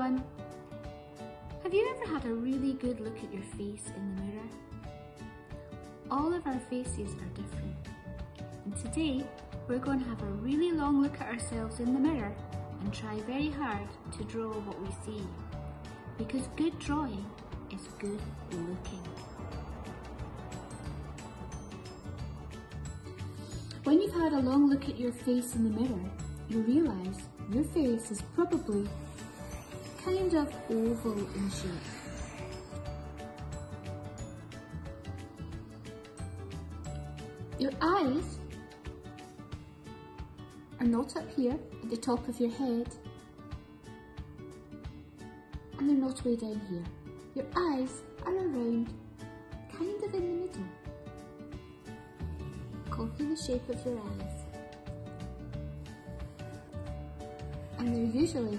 everyone! Have you ever had a really good look at your face in the mirror? All of our faces are different and today we're going to have a really long look at ourselves in the mirror and try very hard to draw what we see because good drawing is good looking. When you've had a long look at your face in the mirror, you realise your face is probably kind of oval in shape. Your eyes are not up here at the top of your head and they're not way down here. Your eyes are around kind of in the middle. Copy the shape of your eyes. And they're usually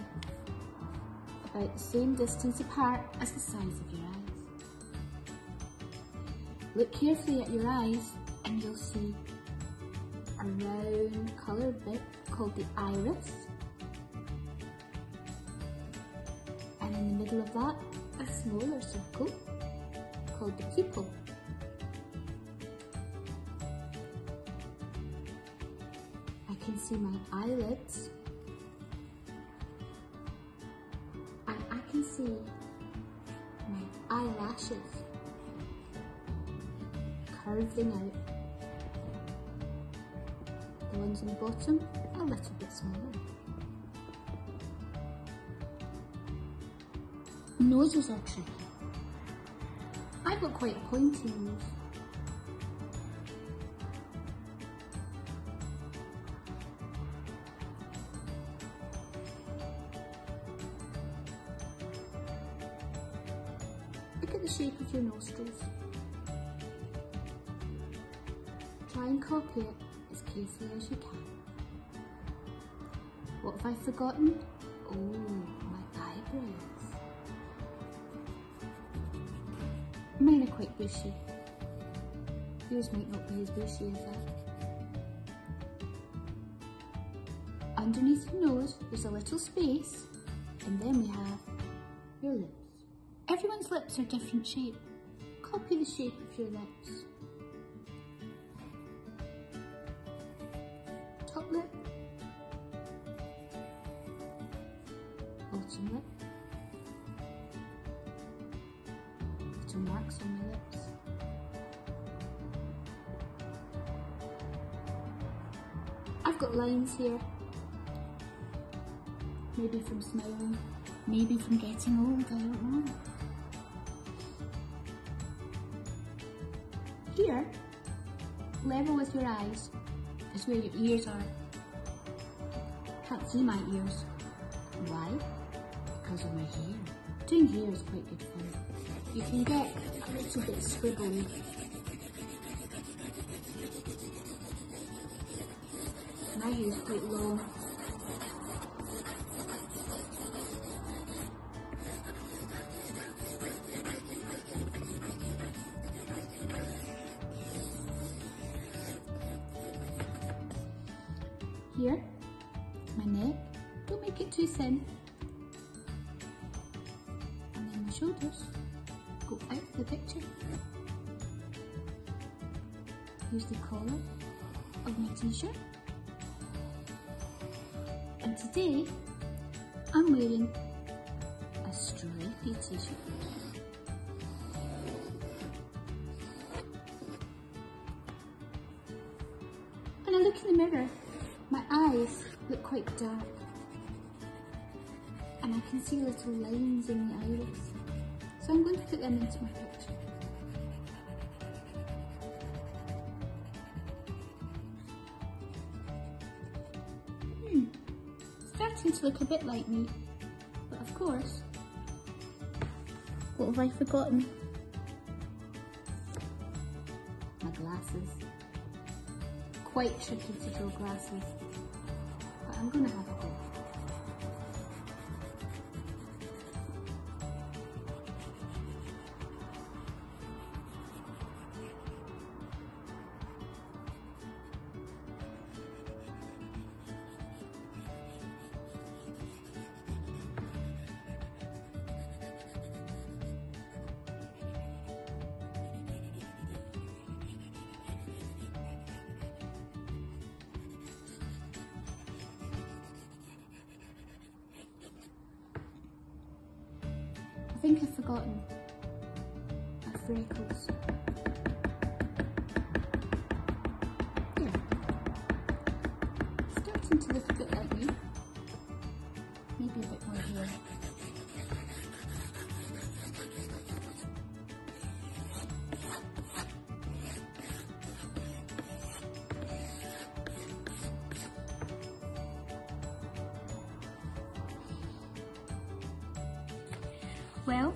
about the same distance apart as the size of your eyes. Look carefully at your eyes and you'll see a round coloured bit called the iris. And in the middle of that, a smaller circle called the pupil. I can see my eyelids see my eyelashes curving out. The ones on the bottom a little bit smaller. Noses are tricky. I've got quite pointy nose. Look at the shape of your nostrils. Try and copy it as carefully as you can. What have I forgotten? Oh, my eyebrows. Mine are quite bushy. Yours might not be as bushy as that. Underneath your nose, there's a little space, and then we have your lips. Everyone's lips are different shape. Copy the shape of your lips. Top lip, bottom lip, little marks on my lips. I've got lines here, maybe from smiling, maybe from getting old, I don't know. Here, level with your eyes, is where your ears are. Can't see my ears. Why? Because of my hair. Doing hair is quite good fun. You can get a little bit squiggly. My hair is quite long. Here, my neck, don't make it too thin. And then my shoulders go out the picture. Here's the collar of my t-shirt. And today, I'm wearing a stripy t-shirt. and I look in the mirror, my eyes look quite dark and I can see little lines in the iris. So I'm going to put them into my picture. Hmm, starting to look a bit like me, but of course, what have I forgotten? My glasses quite tricky to draw glasses, but I'm going to have a go. Think I've forgotten. Starting to look Well,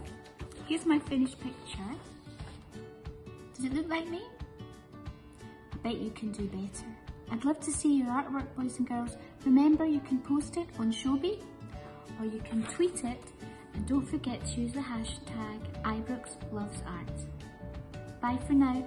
here's my finished picture. Does it look like me? I bet you can do better. I'd love to see your artwork, boys and girls. Remember, you can post it on Showbie or you can tweet it and don't forget to use the hashtag IbroxLovesArt. Bye for now.